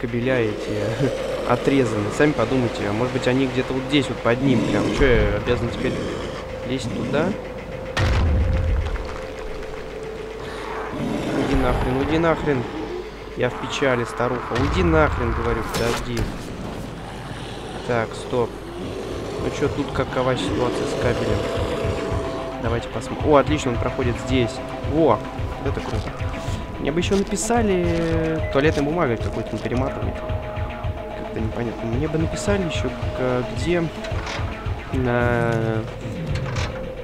кабеля эти отрезаны. Сами подумайте, а может быть они где-то вот здесь вот под ним прям. Что я обязан теперь лезть туда? Уйди нахрен, уйди нахрен. Я в печали, старуха. Уйди нахрен, говорю, подожди. Так, стоп. Ну что, тут какова ситуация с кабелем? Давайте посмотрим. О, отлично, он проходит здесь. Во, это круто. Мне бы еще написали туалетной бумагой какой-то не перематывает. Как-то непонятно. Мне бы написали еще, где... На...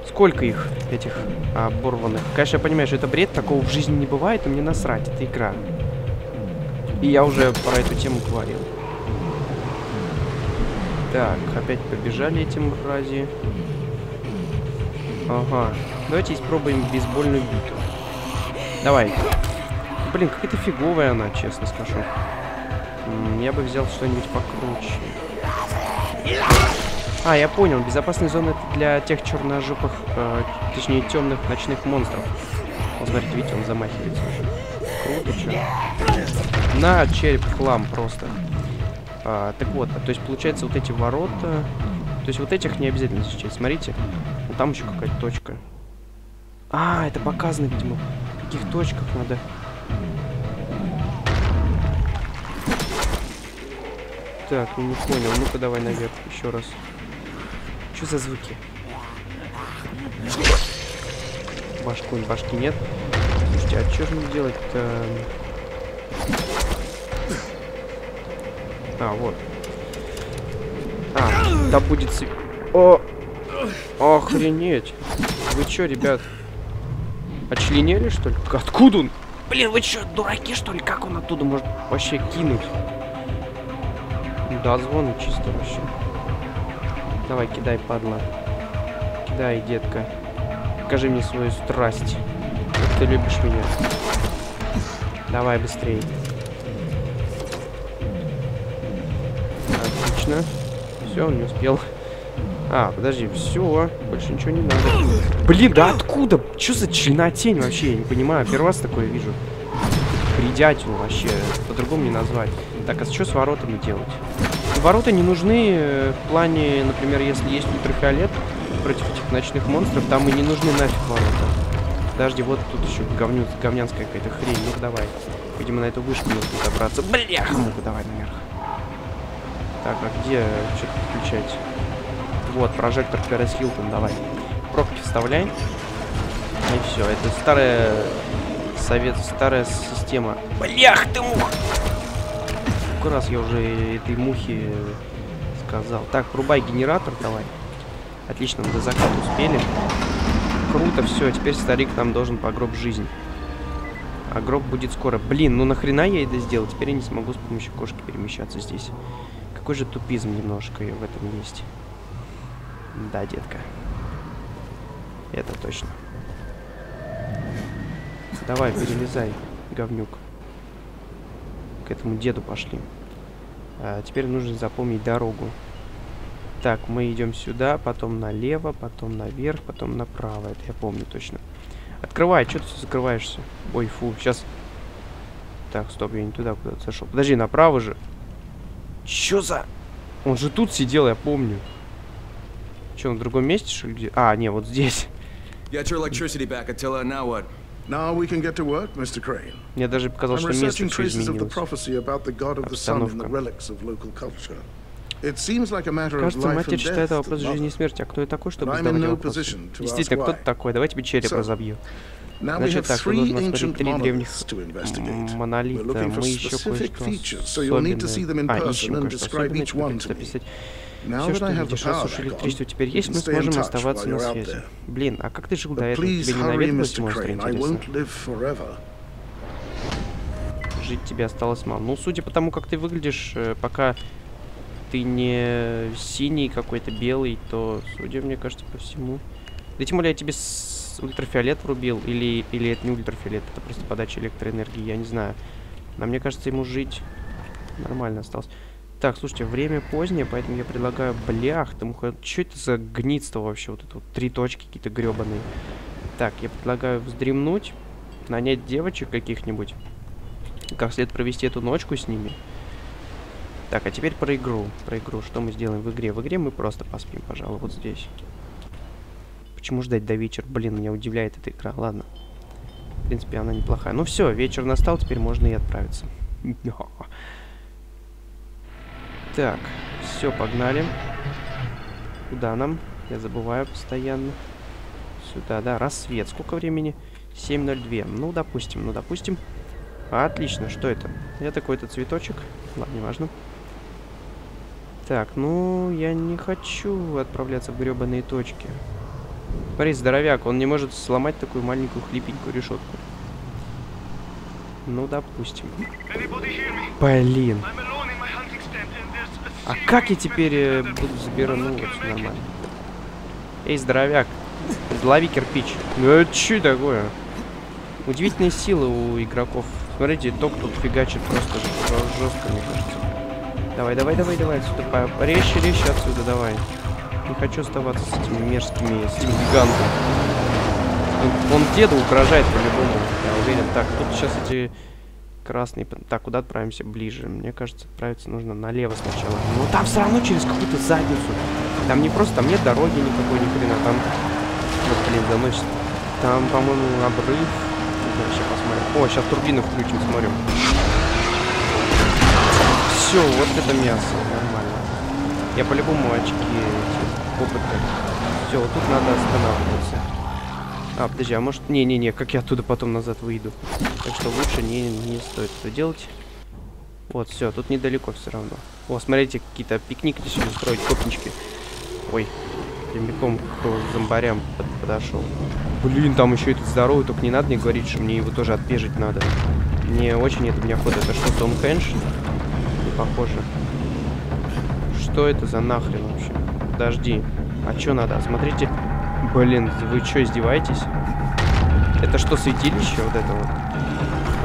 Сколько их, этих оборванных. Конечно, я понимаю, что это бред, такого в жизни не бывает, и мне насрать, это игра. И я уже про эту тему говорил. Так, опять побежали эти мрази. Ага. Давайте испробуем бейсбольную биту. Давай. Блин, какая-то фиговая она, честно скажу. Я бы взял что-нибудь покруче. А, я понял. Безопасная зона это для тех черножопых, э, точнее темных ночных монстров. Вот смотрите, видите, он замахивается уже. Круто, что. На, череп хлам просто. А, так вот, то есть получается вот эти ворота... То есть вот этих не обязательно изучать. Смотрите, там еще какая-то точка. А, это показано, видимо, в каких точках надо. Так, ну не понял. Ну-ка давай наверх еще раз. Что за звуки? Башку, башки нет. Слушайте, а что же мне делать-то? А, вот. А, да будет... О! Охренеть! Вы чё, ребят? Очленели, что ли? Откуда он? Блин, вы чё, дураки, что ли? Как он оттуда может вообще кинуть? Да, звон чисто вообще. Давай, кидай, падла. Кидай, детка. Покажи мне свою страсть. Как ты любишь меня. Давай, быстрее. Отлично. Все, он не успел. А, подожди, все, больше ничего не надо. Блин, да откуда? Что за тень вообще? Я не понимаю. Первый раз такое вижу. Бредятину вообще. По-другому не назвать. Так, а что с воротами делать? Ворота не нужны э, в плане, например, если есть ультрафиолет против этих ночных монстров, там и не нужны нафиг ворота. Подожди, вот тут еще говню, говнянская какая-то хрень. Ну давай. Видимо, на эту вышку нужно добраться. Бляха, ну-ка, давай наверх. Так, а где что-то включать? Вот, прожектор Пэрис Хилтон, давай. Пробки вставляй. И все, это старая совет, старая система. Блях ты мух! Сколько раз я уже этой мухи сказал. Так, врубай генератор, давай. Отлично, до заката успели. Круто, все, теперь старик нам должен по гроб жизнь. А гроб будет скоро. Блин, ну нахрена я это сделал? Теперь я не смогу с помощью кошки перемещаться здесь. Какой же тупизм немножко в этом месте. Да, детка. Это точно. Давай, перелезай, говнюк. К этому деду пошли. А, теперь нужно запомнить дорогу. Так, мы идем сюда, потом налево, потом наверх, потом направо. Это я помню точно. Открывай, что ты закрываешься? Ой, фу, сейчас... Так, стоп, я не туда куда-то зашел. Подожди, направо же. Чё за... Он же тут сидел, я помню. Че, он в другом месте, что ли? А, не, вот здесь. Now we can get to work, Mr. Crane. Мне даже показалось, что место все изменилось. Кажется, матерь считает вопрос жизни и смерти. А кто я такой, чтобы задавать вопрос? Действительно, кто ты такой? Давай тебе череп разобью. Значит так, нужно осмотреть три древних монолита. Мы еще кое-что особенное. А, ищем кое-что особенное. Все, что видишь, раз уж электричество теперь есть, мы сможем оставаться на связи. Блин, а как ты жил до этого? Тебе не наведалось монстра, интересно? Жить тебе осталось мало. Ну, судя по тому, как ты выглядишь, э, пока ты не синий какой-то, белый, то, судя, мне кажется, по всему... Да тем более я тебе с ультрафиолет врубил, или, или это не ультрафиолет, это просто подача электроэнергии, я не знаю. Но мне кажется, ему жить нормально осталось. Так, слушайте, время позднее, поэтому я предлагаю... Блях, там... Что это за гнидство вообще? Вот это вот три точки какие-то гребаные. Так, я предлагаю вздремнуть, нанять девочек каких-нибудь. Как след провести эту ночку с ними. Так, а теперь про игру. Про игру. Что мы сделаем в игре? В игре мы просто поспим, пожалуй, вот здесь. Почему ждать до вечера? Блин, меня удивляет эта игра. Ладно. В принципе, она неплохая. Ну все, вечер настал, теперь можно и отправиться. Так, все, погнали. Куда нам? Я забываю постоянно. Сюда, да, рассвет. Сколько времени? 7.02. Ну, допустим, ну, допустим. Отлично, что это? Это какой-то цветочек. Ладно, неважно. Так, ну, я не хочу отправляться в гребаные точки. Смотри, здоровяк, он не может сломать такую маленькую хлипенькую решетку. Ну, допустим. Блин. А как я теперь э, буду забирать? Ну, вот, нормально. Эй, здоровяк, лови кирпич. Ну, это что такое? Удивительные силы у игроков. Смотрите, ток тут фигачит просто жестко, мне кажется. Давай, давай, давай, давай отсюда. Резче, резче отсюда, давай. Не хочу оставаться с этими мерзкими, с этим гигантом. Он, он деду угрожает по-любому, я уверен. Так, тут сейчас эти красные... Так, куда отправимся ближе? Мне кажется, отправиться нужно налево сначала. Но там все равно через какую-то задницу. Там не просто, там нет дороги никакой, ни хрена. Там, вот, блин, заносит. Там, по-моему, обрыв. Сейчас посмотрим. О, сейчас турбину включим, смотрим. Все, вот это мясо, нормально. Я по-любому очки опыта. Все, вот тут надо останавливаться. А, подожди, а может... Не-не-не, как я оттуда потом назад выйду. Так что лучше не, не стоит это делать. Вот, все, тут недалеко все равно. О, смотрите, какие-то пикник решили устроить, копнички. Ой, прямиком к зомбарям под, подошел. Блин, там еще этот здоровый, только не надо мне говорить, что мне его тоже отбежать надо. Мне очень это не охота. Это что, Том Хэнш? Не похоже. Что это за нахрен вообще? Подожди. А что надо? Смотрите. Блин, вы что, издеваетесь? Это что, святилище вот это вот?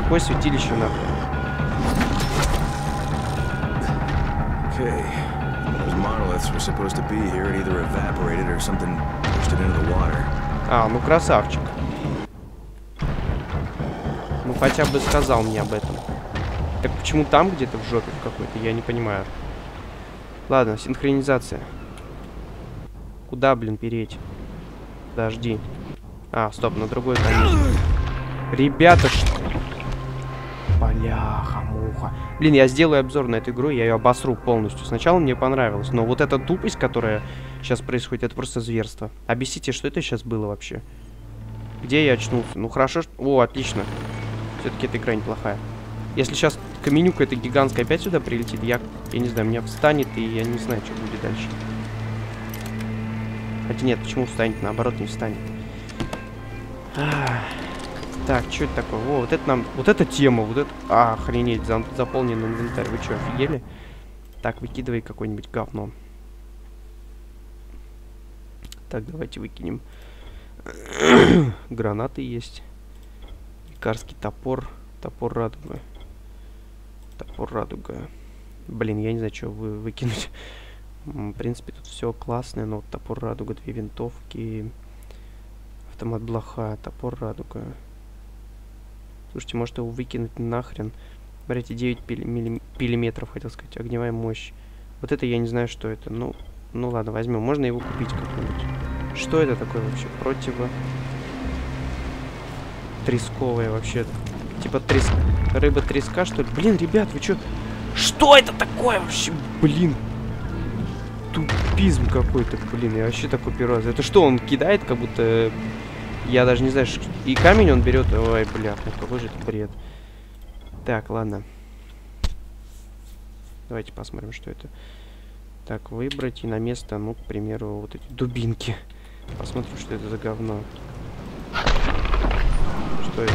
Какое святилище нахрен? Okay. Those monoliths were supposed to be here. It either evaporated or something pushed it into the water. А, ну красавчик. Ну хотя бы сказал мне об этом. Так почему там где-то в жопе в какой-то, я не понимаю. Ладно, синхронизация. Куда, блин, переть? Подожди. А, стоп, на другой конец. Ребята, что... Бляха-муха. Блин, я сделаю обзор на эту игру, я ее обосру полностью. Сначала мне понравилось, но вот эта тупость, которая сейчас происходит, это просто зверство. Объясните, что это сейчас было вообще? Где я очнулся? Ну хорошо, что... О, отлично. Все-таки эта игра неплохая. Если сейчас каменюка эта гигантская опять сюда прилетит, я, я не знаю, меня встанет, и я не знаю, что будет дальше. Хотя нет, почему встанет? Наоборот, не встанет. Так, что это такое? О, вот это нам... Вот эта тема, вот это... А, охренеть, за, заполнен инвентарь. Вы что, офигели? Так, выкидывай какое-нибудь говно. Так, давайте выкинем. Гранаты есть. Икарский топор. Топор радуга. Топор радуга. Блин, я не знаю, что вы выкинуть. В принципе, тут все классное, но вот топор радуга, две винтовки, автомат блоха, топор радуга. Слушайте, может его выкинуть нахрен. Смотрите, 9 миллиметров, хотел сказать, огневая мощь. Вот это я не знаю, что это. Ну, ну ладно, возьмем. Можно его купить как-нибудь. Что это такое вообще? Противо... Тресковая вообще. Типа трес... рыба треска, что ли? Блин, ребят, вы что? Что это такое вообще? Блин. Тупизм какой-то, блин. Я вообще такой первый раз. Это что, он кидает, как будто... Я даже не знаю, что... И камень он берет... Ой, бля, ну какой же это бред. Так, ладно. Давайте посмотрим, что это. Так, выбрать и на место, ну, к примеру, вот эти дубинки. Посмотрим, что это за говно. Что это?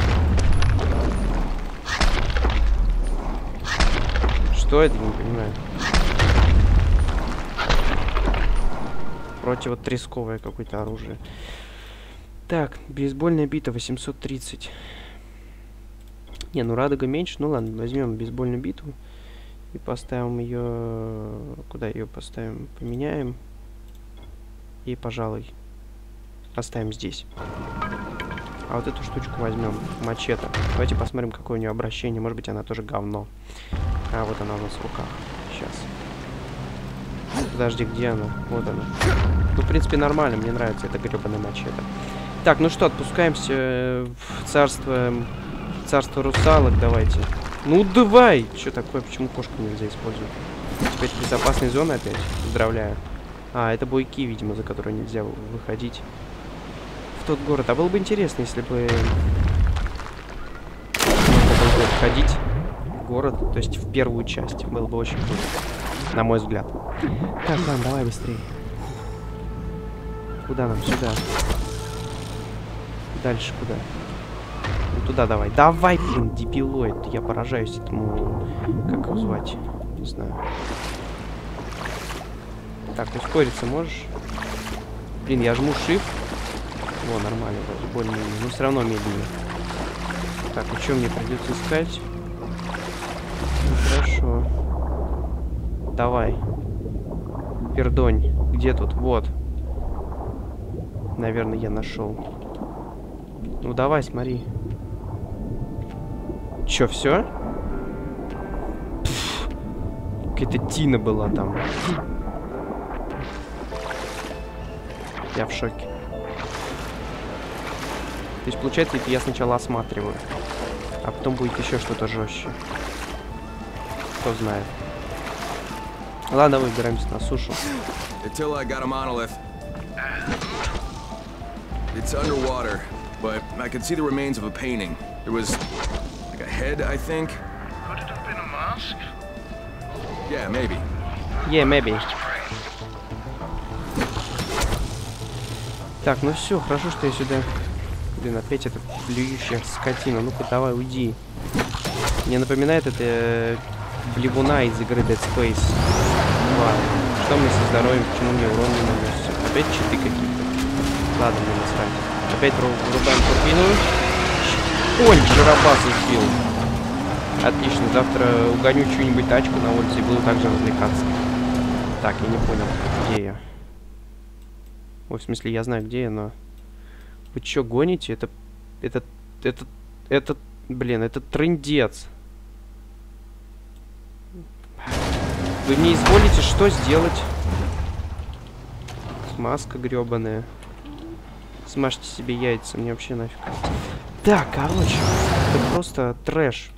Что это? Не понимаю. Противотресковое какое-то оружие. Так, бейсбольная бита 830. Не, ну радуга меньше. Ну ладно, возьмем бейсбольную биту. И поставим ее... Куда ее поставим? Поменяем. И, пожалуй, оставим здесь. А вот эту штучку возьмем. Мачете. Давайте посмотрим, какое у нее обращение. Может быть, она тоже говно. А, вот она у нас в руках. Сейчас. Подожди, где она? Вот она. Ну, в принципе, нормально. Мне нравится эта гребаная мачете. Так, ну что, отпускаемся в царство... Царство русалок давайте. Ну, давай! Что такое? Почему кошку нельзя использовать? Теперь безопасной зоны опять? Поздравляю. А, это буйки, видимо, за которые нельзя выходить в тот город. А было бы интересно, если бы можно было бы входить в город, то есть в первую часть. Было бы очень круто, на мой взгляд. Так, ладно, давай быстрее. Куда нам? Сюда. Дальше куда? Ну, туда давай. Давай, блин, дебилоид. Я поражаюсь этому... Как его звать? Не знаю. Так, ускориться можешь? Блин, я жму shift. О, нормально, вроде более-менее. Но все равно медленнее. Так, и что мне придется искать? Ну, хорошо. Давай. Пердонь. Где тут? Вот. Наверное, я нашел. Ну давай, смотри. Чё, все? Какая-то Тина была там. Я в шоке. То есть, получается, это я сначала осматриваю. А потом будет еще что-то жестче. Кто знает. Ладно, выбираемся на сушу. Attila got a monolith. It's underwater, but I can see the remains of a painting. There was like a head, I think. Could it have been a mask? Yeah, maybe. Yeah, maybe. Так, ну все, хорошо, что я сюда... Блин, опять эта блюющая скотина. Ну-ка, давай, уйди. Мне напоминает это э, блевуна из игры Dead Space 2. Что мне со здоровьем, почему мне урон не наносится? Опять читы какие-то. Ладно, мне насрать. Опять вру- врубаем турбину. Ой, жиробаса сбил. Отлично, завтра угоню чью-нибудь тачку на улице и буду также развлекаться. Так, я не понял, где я. Ой, в смысле, я знаю, где я, но... Вы чё, гоните? Это... Это... Это... Это... Блин, это трындец. Вы мне изволите что сделать? Маска гребаная. Смажьте себе яйца, мне вообще нафиг. Так, короче, это просто трэш.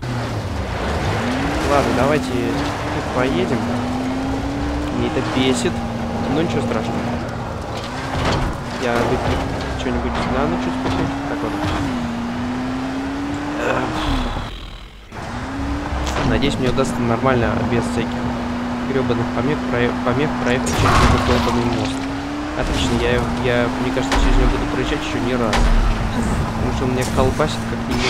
Ладно, давайте поедем. Мне это бесит. Но ничего страшного. Я выпью что-нибудь на ночь успокоить. Так вот. Надеюсь, мне удастся нормально, без всяких гребаных помех, проe помех проехать через этот долбанный мост. Отлично, я, я, мне кажется, через него буду проезжать еще не раз. Потому что он меня колбасит, как не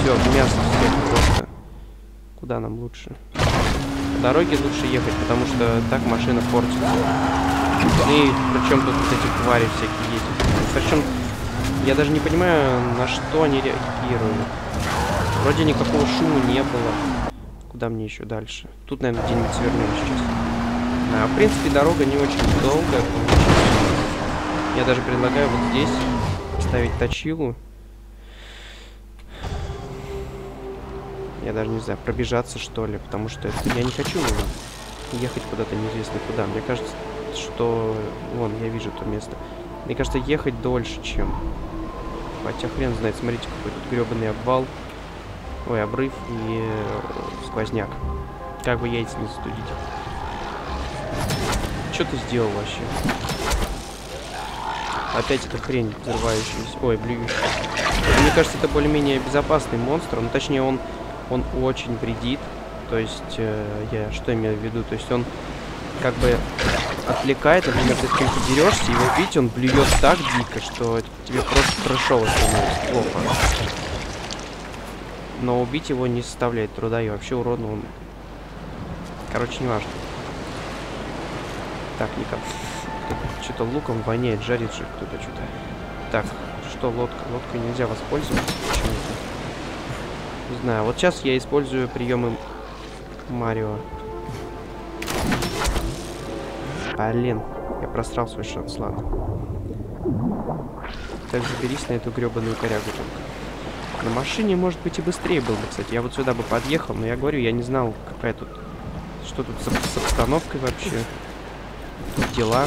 Все, мясо всех просто. Куда нам лучше? По дороге лучше ехать, потому что так машина портится. И причем тут вот эти твари всякие ездят. Причем я даже не понимаю, на что они реагируют. Вроде никакого шума не было. Куда мне еще дальше? Тут, наверное, где-нибудь свернем сейчас. А, в принципе, дорога не очень долгая. Я даже предлагаю вот здесь ставить точилу. Я даже не знаю, пробежаться что ли, потому что это, я не хочу ехать куда-то неизвестно куда. Мне кажется, что... Вон, я вижу то место. Мне кажется, ехать дольше, чем... Хотя хрен знает, смотрите, какой тут гребаный обвал. Ой, обрыв и э, сквозняк. Как бы яйца не застудить. Что ты сделал вообще? Опять эта хрень взрывающаяся. Ой, блюющая. Мне кажется, это более-менее безопасный монстр. Ну, точнее, он, он очень вредит. То есть, э, я что имею в виду? То есть, он как бы отвлекает, например, ты с кем-то дерешься, и вот видите, он блюет так дико, что тебе просто трэшово становится плохо. Но убить его не составляет труда, и вообще уродно он... Короче, не важно. Так, никак. Что-то луком воняет, жарит же кто-то что-то. Так, что лодка? Лодкой нельзя воспользоваться почему-то. Не знаю, вот сейчас я использую приемы Марио. Блин, я просрал свой шанс, ладно. Так, заберись на эту гребаную корягу только. На машине, может быть, и быстрее было бы, кстати. Я вот сюда бы подъехал, но я говорю, я не знал, какая тут... Что тут с, с обстановкой вообще. Тут дела.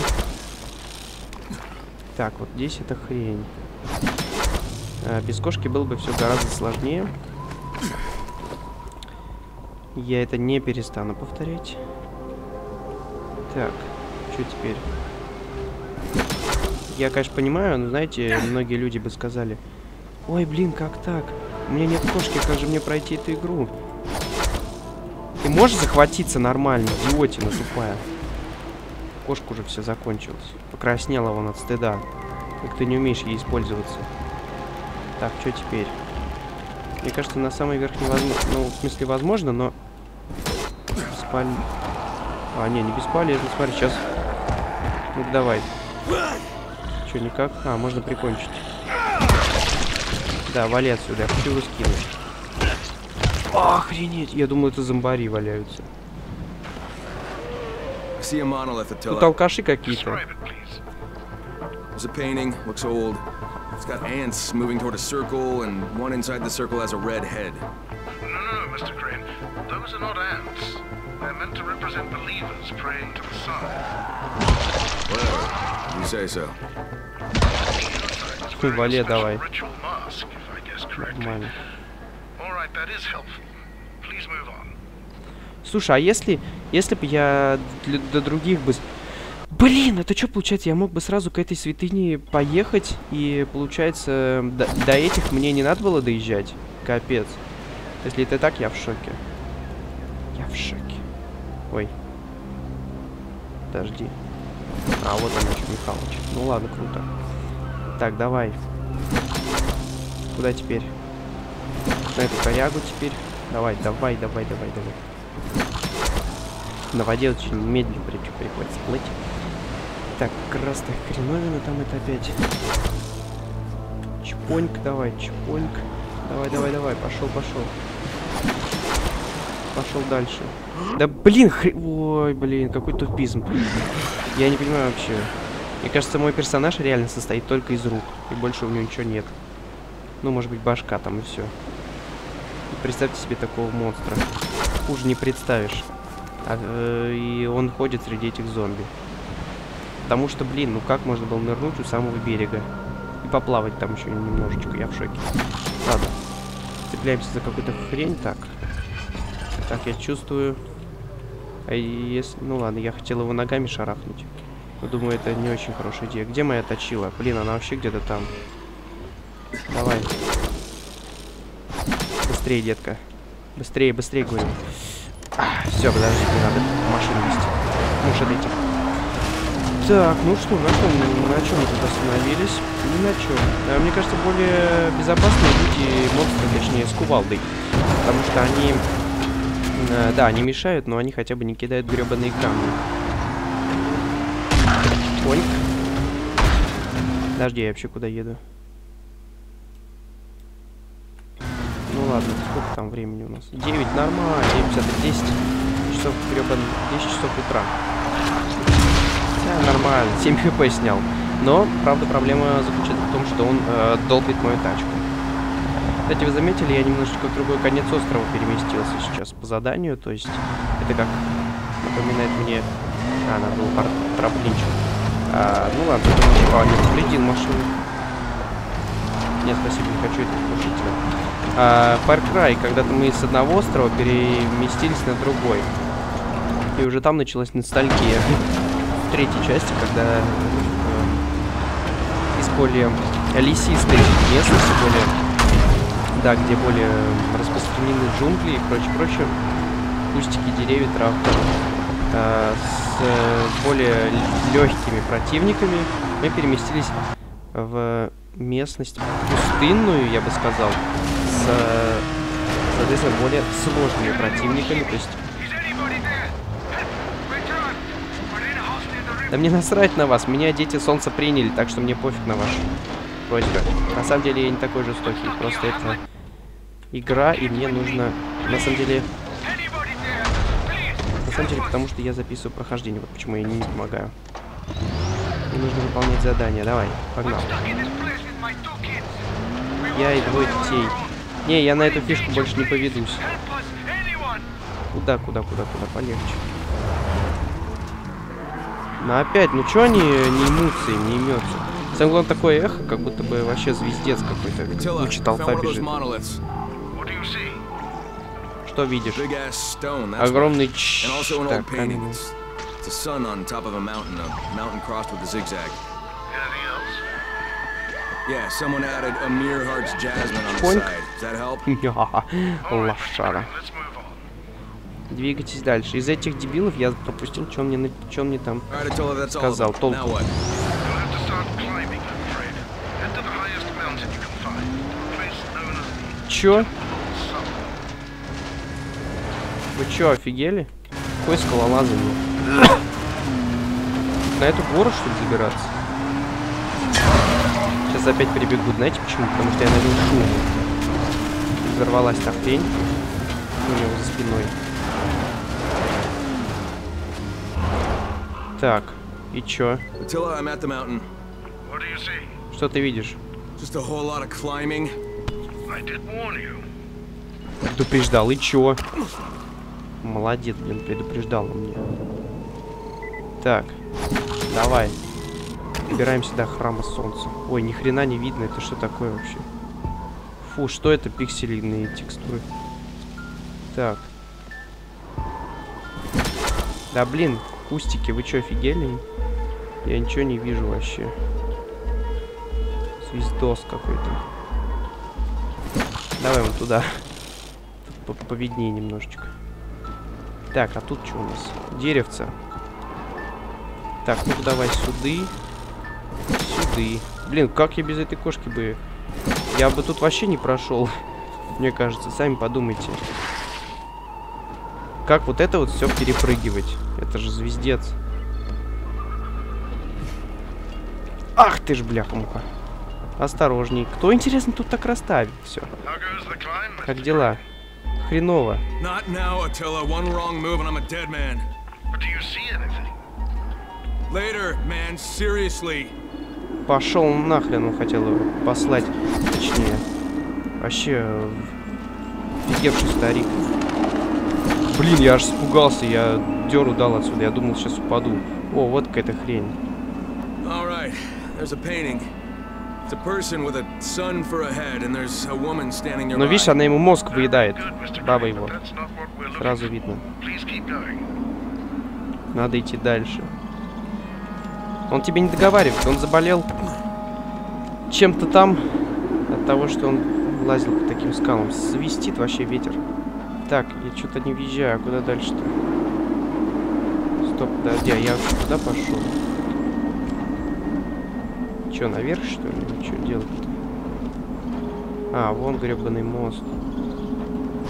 Так, вот здесь это хрень. А, без кошки было бы все гораздо сложнее. Я это не перестану повторять. Так, что теперь? Я, конечно, понимаю, но, знаете, многие люди бы сказали, Ой, блин, как так? У меня нет кошки, как же мне пройти эту игру? Ты можешь захватиться нормально, идиотина тупая? Кошка уже все закончилось. Покраснела вон от стыда. Как ты не умеешь ей использоваться. Так, что теперь? Мне кажется, на самой верхней возможно. Ну, в смысле, возможно, но... Спаль... А, не, не бесполезно. Смотри, сейчас... ну давай. Что, никак? А, можно прикончить. Да, вали отсюда, я хочу его скинуть. Охренеть, я думаю, это зомбари валяются. Тут алкаши какие-то. There's a painting, looks old. It's got ants moving toward a circle, and one inside the circle has a red head. No, no, no, Mr. Crane. Those are not ants. They're meant to represent believers praying to the sun. Whatever. You say so. Вали, давай. Ritual mask, correctly. Нормально. All right, that is helpful. Please move on. Слушай, а если, если бы я для, до других бы... Блин, это что получается? Я мог бы сразу к этой святыне поехать, и получается, до, до этих мне не надо было доезжать? Капец. Если это так, я в шоке. Я в шоке. Ой. Подожди. А, вот он, Михайлович. Ну ладно, круто. Так, давай. Куда теперь? На эту корягу теперь. Давай, давай, давай, давай, давай. На воде очень медленно при- приходится плыть. Так, красная хреновина там это опять. Чпоньк, давай, чпоньк. Давай, давай, давай, пошел, пошел. Пошел дальше. Да блин, хре... Ой, блин, какой тупизм. Я не понимаю вообще. Мне кажется, мой персонаж реально состоит только из рук. И больше у него ничего нет. Ну, может быть, башка там и все. Представьте себе такого монстра. Хуже не представишь. А, э, и он ходит среди этих зомби. Потому что, блин, ну как можно было нырнуть у самого берега? И поплавать там еще немножечко, я в шоке. Ладно. Цепляемся за какую-то хрень. Так. Так, я чувствую... А если... Ну ладно, я хотел его ногами шарахнуть. Но думаю, это не очень хорошая идея. Где моя точила? Блин, она вообще где-то там. Давай. Быстрее, детка. Быстрее, быстрее, говорю. все, подожди, надо машину вести. Муж отойти. Так, ну что, на чем, на чем мы тут остановились? На чем. А, мне кажется, более безопасные люди, монстры, точнее, с кувалдой. Потому что они... э, да, они мешают, но они хотя бы не кидают гребаные камни. Ой. Подожди, я вообще куда еду? Ну ладно, сколько там времени у нас? 9, нормально, 9.50, 10 часов гребан, 10 часов утра. Да, нормально, 7 хп снял. Но, правда, проблема заключается в том, что он э, долбит мою тачку. Кстати, вы заметили, я немножечко в другой конец острова переместился сейчас по заданию, то есть это как напоминает мне... А, надо было пар- трамплинчик. А, ну ладно, не типа не повредил машину. Нет, спасибо, не хочу этого глушителя. А, Far Cry, когда-то мы с одного острова переместились на другой. И уже там началась ностальгия. В третьей части, когда э, из более лесистой местности, более, да, где более распространены джунгли и прочее, прочее, кустики, деревья, травка, э, с э, более легкими противниками, мы переместились в местность пустынную, я бы сказал, э, соответственно, более сложными противниками, то есть. Да мне насрать на вас, меня дети солнца приняли, так что мне пофиг на ваши просьбы. На самом деле я не такой жестокий, просто это игра, и мне нужно, на самом деле, на самом деле, потому что я записываю прохождение, вот почему я не помогаю. Мне нужно выполнять задание, давай, погнал. Я и двое детей. Не, я на эту фишку больше не поведусь. Куда, куда, куда, куда, полегче. Ну опять, ну чё они не имутся, им не имется? Самое главное такое эхо, как будто бы вообще звездец какой-то. Куча толпа бежит. Что видишь? Огромный ч... Так, old painting. каменный. It's, it's a sun on top of a mountain, a mountain crossed with a zigzag. Anything else? Yeah, someone added Amir Heart's jasmine on the side. Does that help? Лошара. Двигайтесь дальше. Из этих дебилов я пропустил, что он мне, он мне там... Сказал, толку. Чё? Вы чё, офигели? Какое скалолазание? На эту гору, что ли, забираться? Сейчас опять прибегут, знаете почему? Потому что я навел шум. Взорвалась та хрень у него за спиной. Так, и чё? Что ты видишь? Предупреждал, и чё? Молодец, блин, предупреждал он меня. Так, давай. Убираемся до храма солнца. Ой, ни хрена не видно, это что такое вообще? Фу, что это пиксельные текстуры? Так. Да блин, кустики, вы чё, офигели? Я ничего не вижу вообще. Звездос какой-то. Давай вон туда. Тут по- повиднее немножечко. Так, а тут что у нас? Деревце. Так, ну давай сюды. Сюды. Блин, как я без этой кошки бы... Я бы тут вообще не прошел. Мне кажется, сами подумайте. Как вот это вот все перепрыгивать? Это же звездец. Ах ты ж, бляха-муха. Осторожней. Кто, интересно, тут так расставит все? Как дела? Хреново. Later, man. Seriously. Пошел нахрен, он хотел его послать. Точнее. Вообще, офигевший старик. Блин, я аж испугался, я деру дал отсюда, я думал, сейчас упаду. О, вот какая-то хрень. Но видишь, она ему мозг выедает. Баба его. Сразу видно. Надо идти дальше. Он тебе не договаривает, он заболел чем-то там от того, что он лазил по таким скалам. Свистит вообще ветер. Так, я что-то не въезжаю, а куда дальше-то? Стоп, подожди, а я куда пошел? Че, наверх, что ли? Что делать-то? А, вон гребаный мост.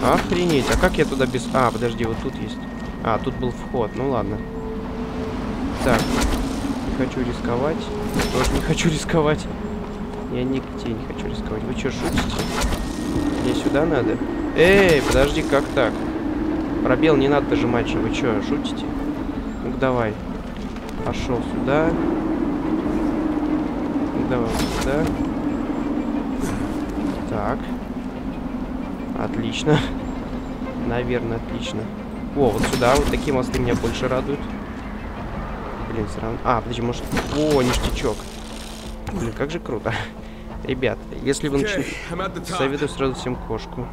Охренеть, а как я туда без... А, подожди, вот тут есть. А, тут был вход, ну ладно. Так, хочу рисковать. Тоже не хочу рисковать. Я нигде не хочу рисковать. Вы что, шутите? Мне сюда надо? Эй, подожди, как так? Пробел не надо нажимать же. Вы что, шутите? ну давай. Пошел сюда. давай сюда. Так. Отлично. Наверное, отлично. О, вот сюда, вот такие мосты меня больше радуют. Блин, все равно... А, подожди, может... О, ништячок. Блин, как же круто. Ребят, если вы начнете... Советую сразу всем кошку.